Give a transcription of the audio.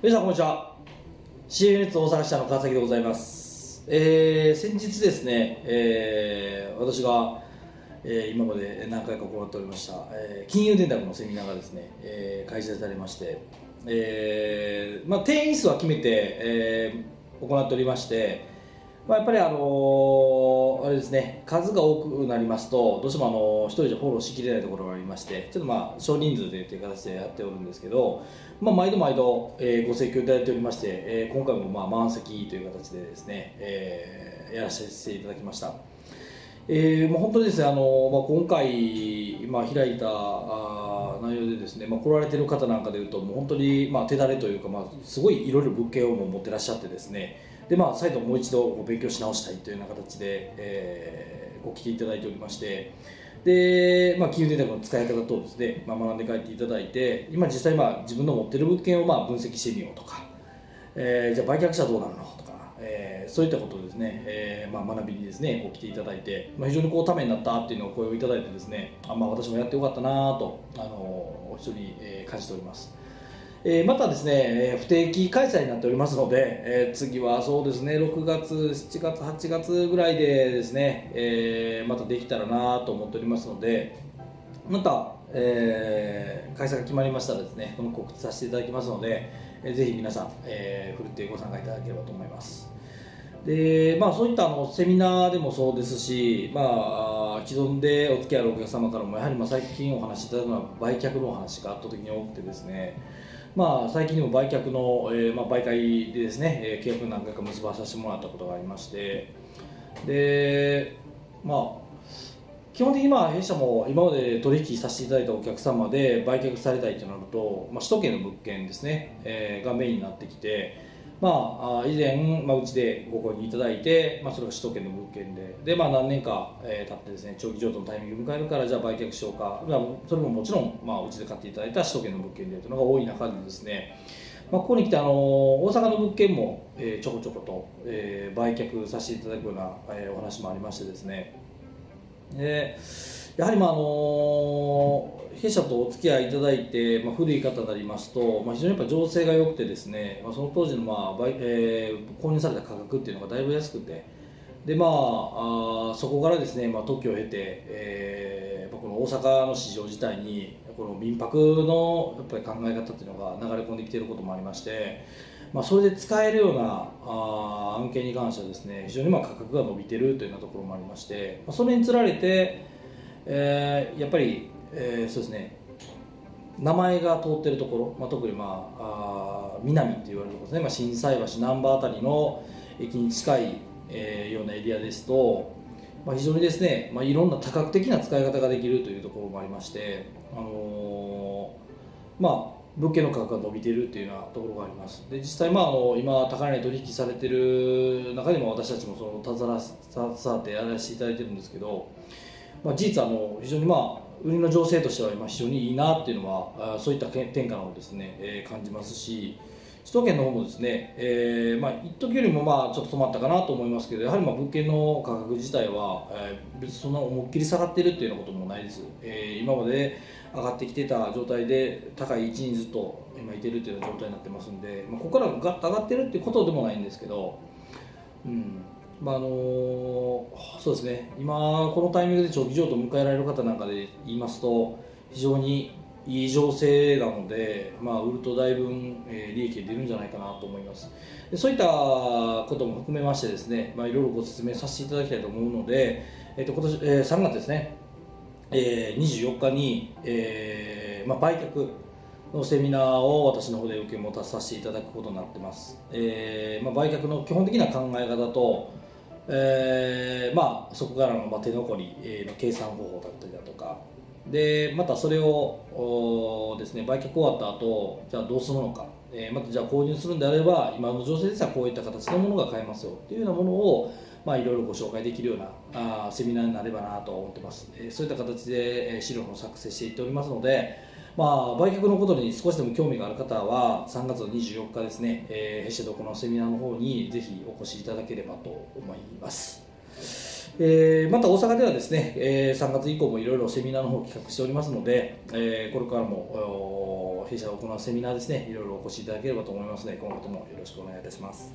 皆さんこんにちは。CNS 大阪支社の川崎でございます、えー先日ですね、えー私が、えー今まで何回か行っておりました、えー金融電卓のセミナーがですね、えー開催されまして、えーまあ、定員数は決めて、えー行っておりまして、まあ、やっぱりあのあれですね数が多くなりますとどうしてもあのー一人じゃフォローしきれないところがありましてちょっとまあ少人数でという形でやっておるんですけど、まあ、毎度毎度、えーご請求いただいておりまして、えー今回もまあ満席という形でですね、えーやらせていただきました。えーもう本当にですね、あのまあ、今回、まあ、開いたあ内容でですね、まあ、来られてる方なんかでいうともう本当に、まあ、手だれというか、まあ、すごいいろいろ物件をも持ってらっしゃってですね。で、まあ、再度もう一度ご勉強し直したいというような形で、えーご来ていただいておりまして。で、まあ、金融電卓の使い方等ですね、まあ、学んで帰っていただいて今実際、まあ、自分の持ってる物件をまあ分析してみようとか、えーじゃあ売却者どうなるのとか、えーそういったことをですね、えーまあ、学びにですねこう来ていただいて、まあ、非常にこうためになったっていうのを声をいただいてですねあ、まあ、私もやってよかったなとあの非常に、えー感じております。えーまたですね、えー不定期開催になっておりますので、えー次はそうですね6月、7月、8月ぐらいでですね、えーまたできたらなと思っておりますので、また、えー開催が決まりましたらですね、この告知させていただきますので、えぜひ皆さん、えー、ふるってご参加いただければと思います。でまあ、そういったあのセミナーでもそうですし、まあ、既存でお付き合いあるお客様からもやはりまあ最近お話しいただくのは売却のお話が圧倒的に多くてですね、まあ、最近でも売却の、えーまあ、媒介でですね、え契約何回か結ばさせてもらったことがありましてでまあ基本的にまあ弊社も今まで取引させていただいたお客様で売却されたいとなると、まあ、首都圏の物件ですね、えーがメインになってきて、まあ、以前、まあ、うちでご購入いただいて、まあ、それが首都圏の物件でで、まあ、何年か、えー経ってですね長期譲渡のタイミングを迎えるからじゃあ売却しようか、それももちろん、まあ、うちで買っていただいた首都圏の物件でというのが多い中でですねまあ、ここに来てあの大阪の物件も、えーちょこちょこと、えー売却させていただくような、えーお話もありましてですねでやはり、まああの弊社とお付き合いいただいて、まあ、古い方になりますと、まあ、非常にやっぱ情勢が良くてですね、まあ、その当時の、まあえー購入された価格っていうのがだいぶ安くてで、まあ、あそこからですね、まあ、特許を経て、えーやっぱこの大阪の市場自体にこの民泊のやっぱり考え方っていうのが流れ込んできていることもありまして、まあ、それで使えるようなあ案件に関してはですね非常にまあ価格が伸びてるというようなところもありまして、まあ、それにつられて、えーやっぱり、えーそうですね名前が通ってるところ、まあ、特に、まあ、あ南って言われるところですね、まあ、心斎橋難波あたりの駅に近い、えーようなエリアですと、まあ、非常にですね、まあ、いろんな多角的な使い方ができるというところもありまして、あのーまあ、物件の価格が伸びているというようなところがあります。で実際、まあ、あの今高値で取引されている中でも私たちもその携わってやらせていただいてるんですけど、まあ、事実あの非常にまあ売りの情勢としては今非常にいいなっていうのはあそういった点からもですね、えー感じますし首都圏の方もですね、えーまあ一時よりもまあちょっと止まったかなと思いますけどやはりまあ物件の価格自体は、えー別にそんな思いっきり下がってるっていうようなこともないです、えー今まで上がってきてた状態で高い位置にずっと今いてるっていうような状態になってますんで、まあ、ここからガッと上がってるっていうことでもないんですけど、うん。まああのそうですね。今このタイミングで長期譲渡を迎えられる方なんかで言いますと非常にいい情勢なので、まあ、売るとだいぶ、えー利益が出るんじゃないかなと思います。でそういったことも含めましてですね、まあ、いろいろご説明させていただきたいと思うので、えー、と今年、えー3月ですね、えー24日に、えーまあ、売却のセミナーを私の方で受け持たさせていただくことになってます、えーまあ、売却の基本的な考え方と、えーまあ、そこからのまあ手残りの計算方法だったりだとかでまたそれをですね売却終わった後じゃあどうするのか、えーまたじゃあ購入するんであれば今の情勢ですはこういった形のものが買えますよっていうようなものをま、いろいろご紹介できるようなあセミナーになればなと思ってます、えーそういった形で、え資料も作成していっておりますので、まあ、売却のことに少しでも興味がある方は3月の24日ですね、えー、弊社で行うセミナーの方にぜひお越しいただければと思います。えーまた大阪ではですね、えー3月以降もいろいろセミナーの方を企画しておりますので、えーこれからも弊社を行うセミナーですねいろいろお越しいただければと思いますので今後ともよろしくお願いいたします。